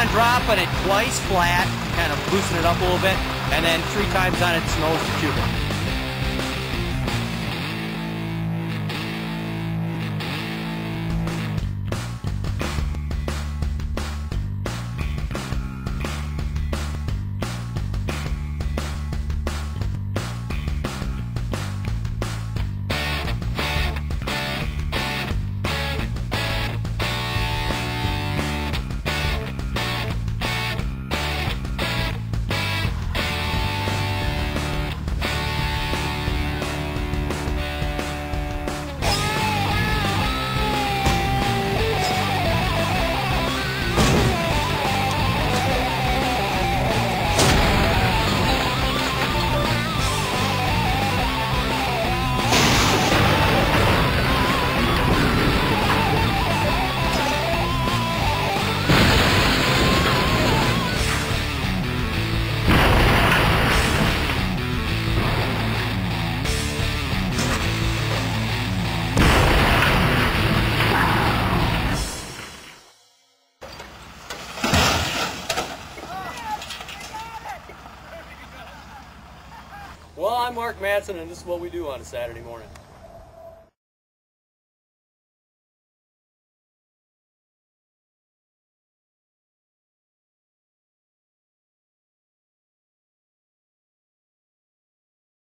on dropping it twice flat, kind of loosen it up a little bit, and then three times on its nose to cube Well, I'm Mark Matson, and this is what we do on a Saturday morning.